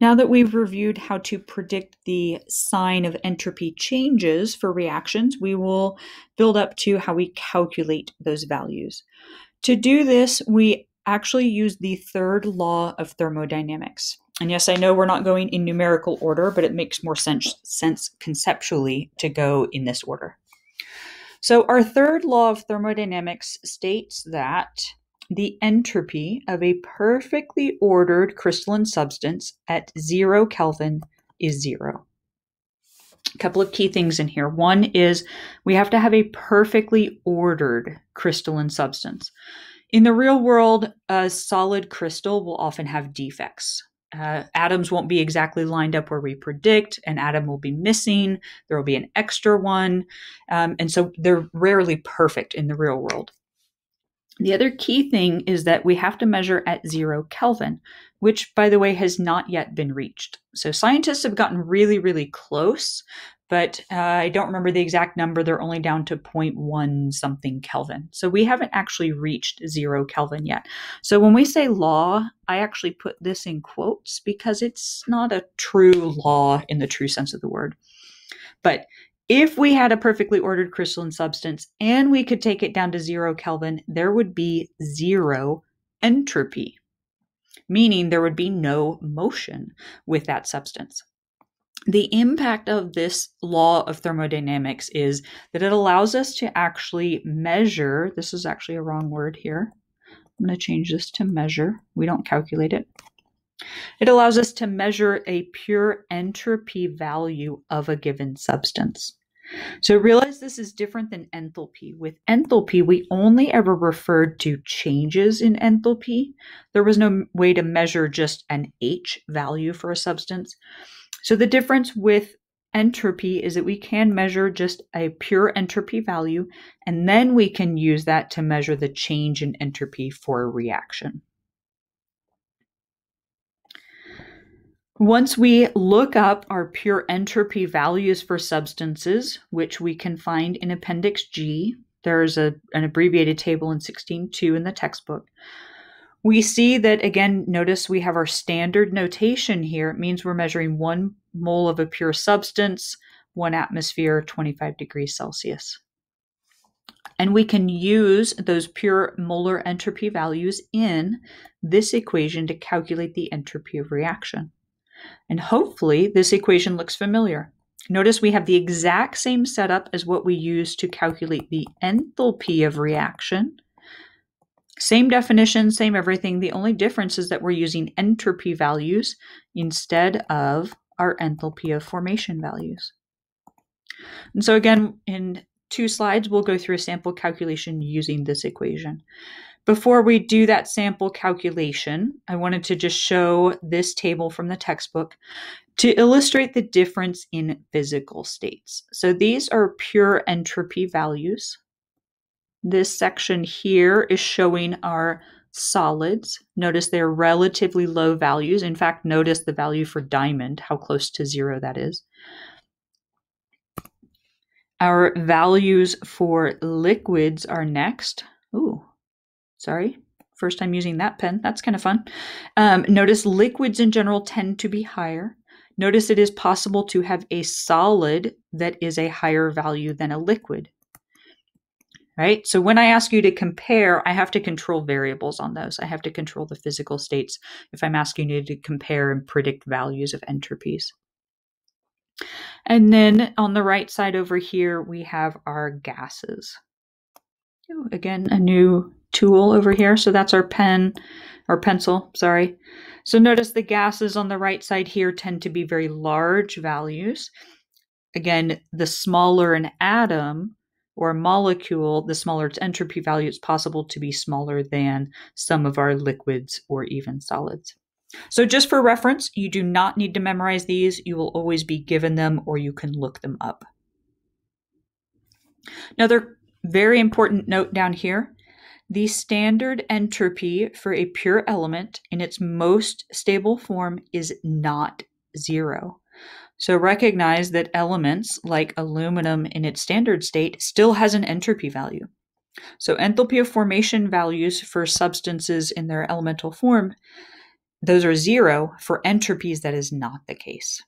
Now that we've reviewed how to predict the sign of entropy changes for reactions, we will build up to how we calculate those values. To do this, we actually use the third law of thermodynamics. And yes, I know we're not going in numerical order, but it makes more sense, sense conceptually to go in this order. So, our third law of thermodynamics states that the entropy of a perfectly ordered crystalline substance at zero Kelvin is zero. A couple of key things in here. One is we have to have a perfectly ordered crystalline substance. In the real world, a solid crystal will often have defects. Uh, atoms won't be exactly lined up where we predict. An atom will be missing. There will be an extra one. Um, and so they're rarely perfect in the real world. The other key thing is that we have to measure at zero Kelvin, which, by the way, has not yet been reached. So scientists have gotten really, really close, but uh, I don't remember the exact number. They're only down to 0.1 something Kelvin. So we haven't actually reached zero Kelvin yet. So when we say law, I actually put this in quotes because it's not a true law in the true sense of the word. But if we had a perfectly ordered crystalline substance and we could take it down to zero Kelvin, there would be zero entropy, meaning there would be no motion with that substance the impact of this law of thermodynamics is that it allows us to actually measure. This is actually a wrong word here. I'm going to change this to measure. We don't calculate it. It allows us to measure a pure entropy value of a given substance. So realize this is different than enthalpy. With enthalpy, we only ever referred to changes in enthalpy. There was no way to measure just an H value for a substance. So the difference with entropy is that we can measure just a pure entropy value, and then we can use that to measure the change in entropy for a reaction. Once we look up our pure entropy values for substances, which we can find in Appendix G, there's a, an abbreviated table in 16.2 in the textbook. We see that again, notice we have our standard notation here. It means we're measuring one mole of a pure substance, one atmosphere, 25 degrees Celsius. And we can use those pure molar entropy values in this equation to calculate the entropy of reaction. And hopefully this equation looks familiar. Notice we have the exact same setup as what we use to calculate the enthalpy of reaction same definition, same everything. The only difference is that we're using entropy values instead of our enthalpy of formation values. And so again, in two slides, we'll go through a sample calculation using this equation. Before we do that sample calculation, I wanted to just show this table from the textbook to illustrate the difference in physical states. So these are pure entropy values. This section here is showing our solids. Notice they're relatively low values. In fact, notice the value for diamond, how close to zero that is. Our values for liquids are next. Ooh, sorry. First time using that pen. That's kind of fun. Um, notice liquids in general tend to be higher. Notice it is possible to have a solid that is a higher value than a liquid right? So when I ask you to compare, I have to control variables on those. I have to control the physical states if I'm asking you to compare and predict values of entropies. And then on the right side over here, we have our gases. Again, a new tool over here. So that's our pen or pencil, sorry. So notice the gases on the right side here tend to be very large values. Again, the smaller an atom, or molecule, the smaller its entropy value, it's possible to be smaller than some of our liquids or even solids. So just for reference, you do not need to memorize these. You will always be given them or you can look them up. Another very important note down here, the standard entropy for a pure element in its most stable form is not zero. So recognize that elements like aluminum in its standard state still has an entropy value. So enthalpy of formation values for substances in their elemental form those are zero. For entropies, that is not the case.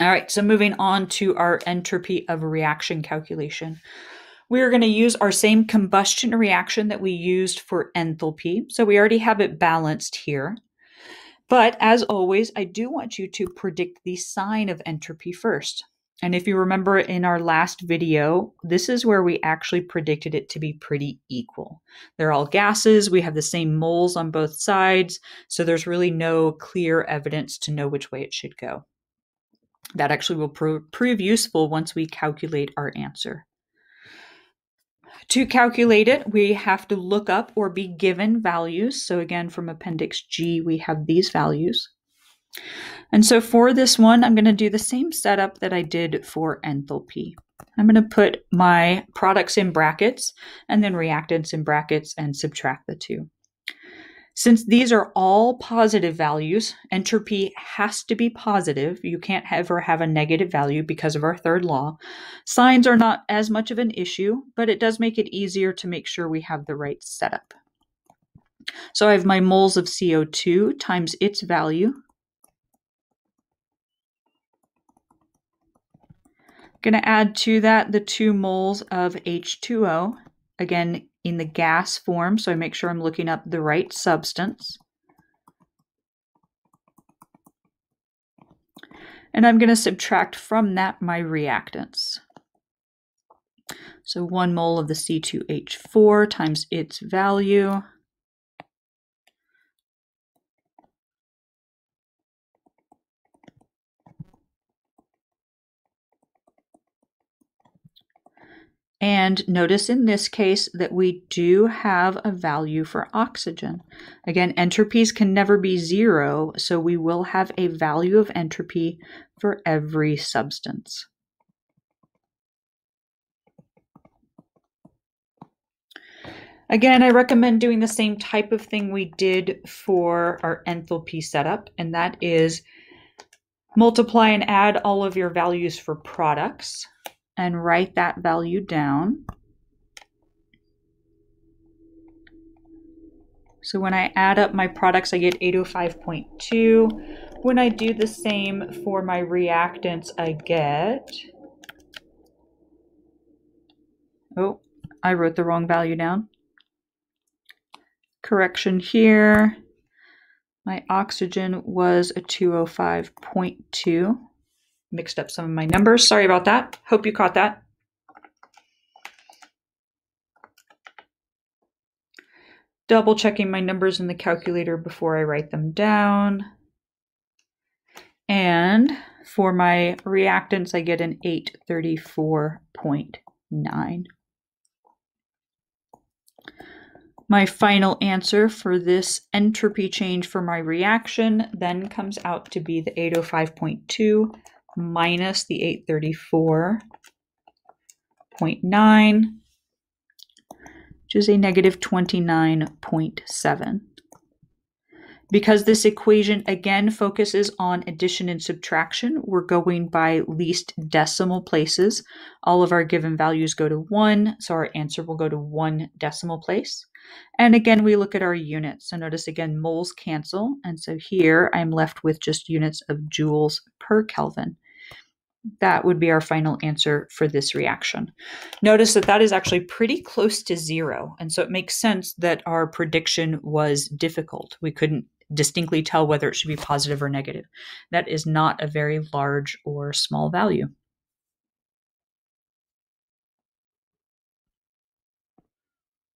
All right, so moving on to our entropy of reaction calculation. We are going to use our same combustion reaction that we used for enthalpy. So we already have it balanced here. But as always, I do want you to predict the sign of entropy first. And if you remember in our last video, this is where we actually predicted it to be pretty equal. They're all gases, we have the same moles on both sides, so there's really no clear evidence to know which way it should go. That actually will pro- prove useful once we calculate our answer. To calculate it, we have to look up or be given values. So again, from Appendix G, we have these values. And so for this one, I'm going to do the same setup that I did for enthalpy. I'm going to put my products in brackets and then reactants in brackets and subtract the two. Since these are all positive values, entropy has to be positive. You can't ever have a negative value because of our third law. Signs are not as much of an issue, but it does make it easier to make sure we have the right setup. So I have my moles of CO2 times its value. I'm Going to add to that the two moles of H2O. Again, in the gas form, so I make sure I'm looking up the right substance. And I'm going to subtract from that my reactants. So 1 mole of the C2H4 times its value And notice in this case that we do have a value for oxygen. Again, entropies can never be zero, so we will have a value of entropy for every substance. Again, I recommend doing the same type of thing we did for our enthalpy setup, and that is multiply and add all of your values for products and write that value down. So when I add up my products, I get 805.2. When I do the same for my reactants, I get, oh, I wrote the wrong value down. Correction here. My oxygen was a 205.2 mixed up some of my numbers. Sorry about that. Hope you caught that. Double checking my numbers in the calculator before I write them down. And for my reactants, I get an 834.9. My final answer for this entropy change for my reaction then comes out to be the 805.2 minus the 834.9, which is a negative 29.7. Because this equation again focuses on addition and subtraction, we're going by least decimal places. All of our given values go to 1, so our answer will go to 1 decimal place. And again, we look at our units. So notice again, moles cancel. And so here I'm left with just units of joules per Kelvin. That would be our final answer for this reaction. Notice that that is actually pretty close to zero. And so it makes sense that our prediction was difficult. We couldn't distinctly tell whether it should be positive or negative. That is not a very large or small value.